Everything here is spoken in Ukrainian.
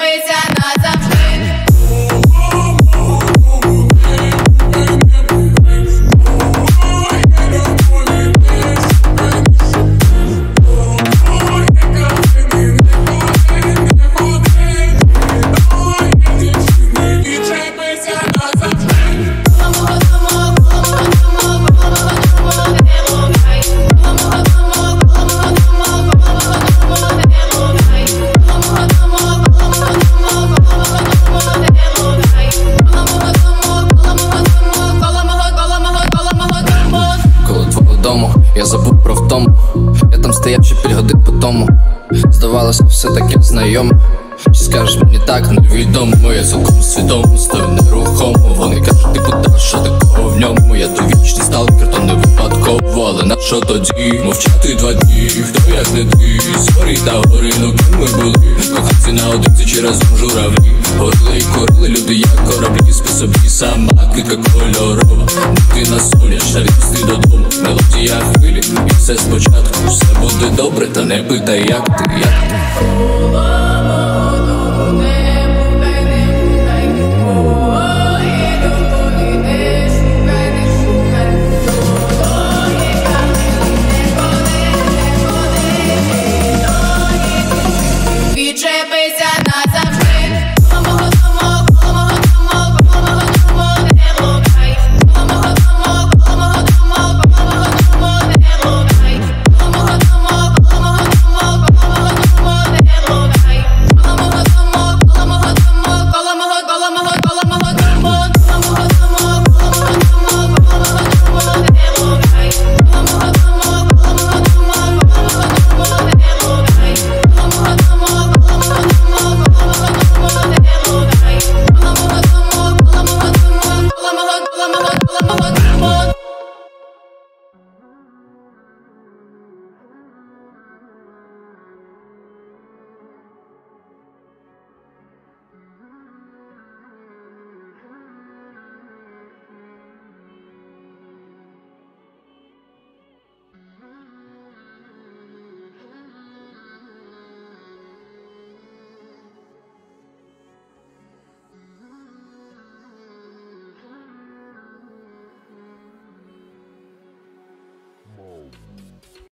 पैसा ना додому, я забув про втому Я там стояв ще півгодин по тому. Здавалося, все таке знайоме. Чи скажеш мені так, невідомо, я цілком свідомо, стою нерухомо, вони кажуть. Що тоді? Мовчати два дні. Хто як не ти, зорі та гори, ну ким ми були? Коханці наодинці через журавлі? Горили і корили люди, як кораблі. Спи собі сама квітка кольорова. Ти на сонячна відпусти додому. Мелодія хвилі, і все спочатку. Все буде добре, та не питай, як ти, як ти